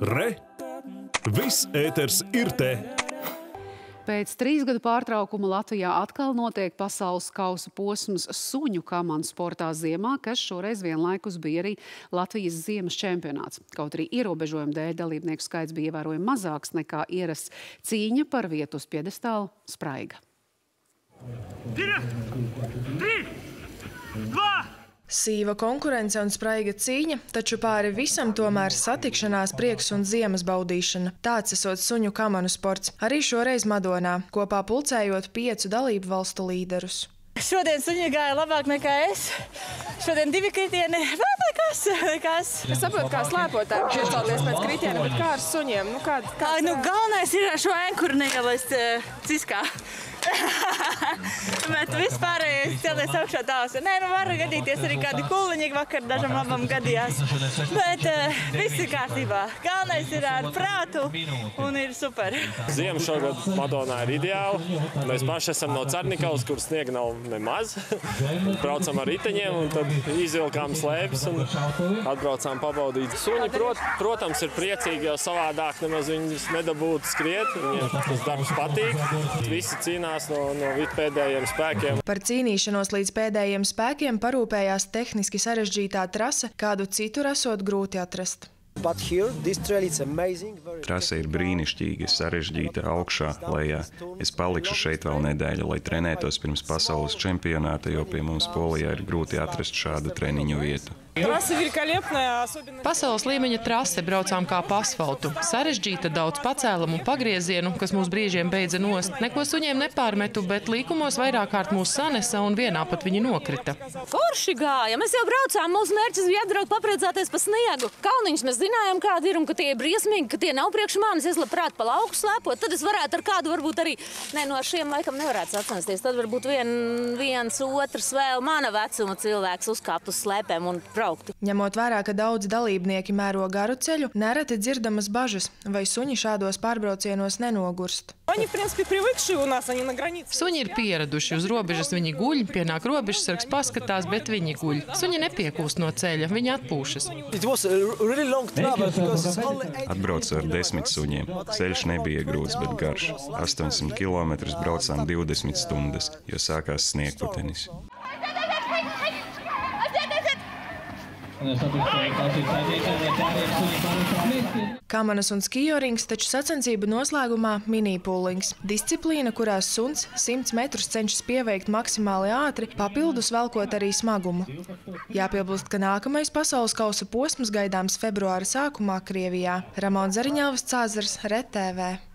Re! Viss ēters ir te! Pēc trīs gadu pārtraukuma Latvijā atkal notiek pasaules kausa posms suņu kamanu sportā ziemā, kas šoreiz vienlaikus bija arī Latvijas ziemas čempionāts. Kaut arī ierobežojumu dēļ dalībnieku skaits bija ievērojami mazāks nekā ierasts cīņa par vietu uz piedestāla spraiga. Divi, trīs, dva! Sīva konkurence un spraiga cīņa, taču pāri visam tomēr satikšanās, prieks un ziemas baudīšana. Tāds esot suņu kamanu sports, arī šoreiz Madonā, kopā pulcējot piecu dalību valstu līderus. Šodien suņi gāja labāk nekā es. Šodien divi kritieni, vēl nekas. nekas. Es saprotu, kā slēpotājiem piecelties pēc kritiena, bet kā ar suņiem? Nu, kā, kā, Ai, nu, galvenais ir šo enkuru neielaist ciskā. Bet vispārējais celties augšā tās. Nē, nu var gadīties arī kādi kuliņi vakar dažam labam gadījās. Bet uh, viss ir kārtībā. Galvenais ir ar prātu un ir super. Ziema šogad Madonā ir ideāla. Mēs paši esam no Cernikavas, kur sniega nav nemaz. Braucam ar riteņiem un tad izvilkām slēpes un atbraucām pabaudīt. Suņi, prot, protams, ir priecīgi, jo savādāk nemaz viņus nedabūtu skriet. Viņiem tas darbs patīk. Visi cīnās no, no pēdējiem spēkiem. Par cīnīšanos līdz pēdējiem spēkiem parūpējās tehniski sarežģītā trase, kādu citur esot grūti atrast. Trase ir brīnišķīga, sarežģīta augšā, lejā. Es palikšu šeit vēl nedēļu, lai trenētos pirms pasaules čempionāta, jo pie mums Polijā ir grūti atrast šādu treniņu vietu. Pasaules līmeņa trase braucām kā pa asfaltu. Sarežģīta daudz pacēlumu un pagriezienu, kas mūs brīžiem beidza nost. Neko suņiem nepārmetu, bet līkumos vairāk kārt mūs sanesa un vienā pat viņi nokrita. Forši gāja. Mēs jau braucām. Mūsu mērķis bija atbraukt papriecāties pa sniegu. Kalniņus mēs zinājām, kādi ir un ka tie ir briesmīgi, ka tie nav priekš manis. Es labprāt pa lauku slēpot. Tad es varētu ar kādu varbūt arī, nē, no šiem laikam nevarētu sacensties. Tad varbūt vien, viens, otrs vēl mana vecuma cilvēks uzkāpt uz slēpēm un braukt. Ņemot vērā, ka daudz dalībnieki mēro garu ceļu, nereti dzirdamas bažas, vai suņi šādos pārbraucienos nenogurst. Suņi ir pieraduši uz robežas, viņi guļ, pienāk robežsargs, paskatās, bet viņi guļ. Suņi nepiekūst no ceļa, viņi atpūšas. Atbraucu ar desmit suņiem. Ceļš nebija grūts, bet garš. 800 km braucām 20 stundas, jo sākās sniegputenis. Kamanas un skijorings, taču sacensību noslēgumā minipūliņš. Disciplīna, kurās suns 100 metrus cenšas pieveikt maksimāli ātri, papildus velkot arī smagumu. Jāpiebilst, ka nākamais pasaules kausa posms gaidāms februāra sākumā Krievijā. Ramons Zariņāvs Cāzars, RTV.